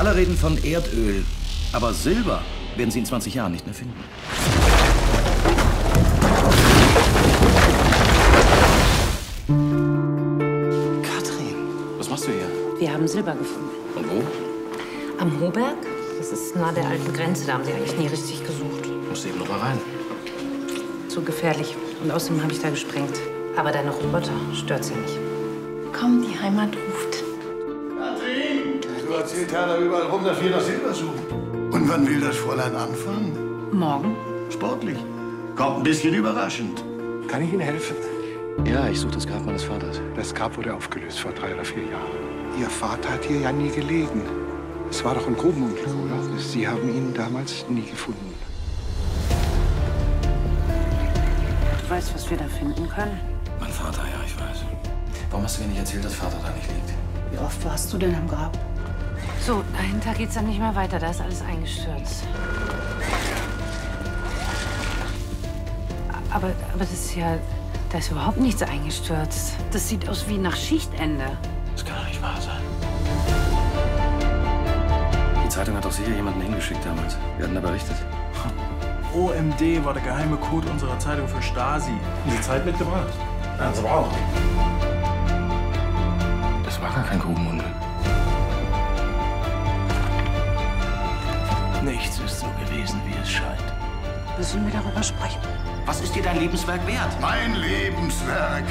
Alle reden von Erdöl, aber Silber werden Sie in 20 Jahren nicht mehr finden. Katrin, Was machst du hier? Wir haben Silber gefunden. Und wo? Am Hoberg? Das ist nahe der alten Grenze. Da haben sie eigentlich nie richtig gesucht. Musst eben noch mal rein. Zu gefährlich. Und außerdem habe ich da gesprengt. Aber deine Roboter stört sie nicht. Komm, die Heimat ruft. Erzählst ja da überall rum, dass wir nach Silber suchen. Und wann will das Fräulein anfangen? Morgen? Sportlich. Kommt ein bisschen überraschend. Kann ich Ihnen helfen? Ja, ich suche das Grab meines Vaters. Das Grab wurde aufgelöst vor drei oder vier Jahren. Ihr Vater hat hier ja nie gelegen. Es war doch ein Grubenunglück, oder? Sie haben ihn damals nie gefunden. Du weißt, was wir da finden können? Mein Vater, ja, ich weiß. Warum hast du mir nicht erzählt, dass Vater da nicht liegt? Wie oft warst du denn am Grab? So, dahinter geht's dann nicht mehr weiter. Da ist alles eingestürzt. Aber, aber das ist ja... Da ist überhaupt nichts eingestürzt. Das sieht aus wie nach Schichtende. Das kann doch nicht wahr sein. Die Zeitung hat doch sicher jemanden hingeschickt damals. Wir hatten da berichtet. OMD war der geheime Code unserer Zeitung für Stasi. Sie Zeit mitgebracht? Ja, Sie aber auch. Gewesen, wie es scheint. Müssen wir darüber sprechen? Was ist dir dein Lebenswerk wert? Mein Lebenswerk.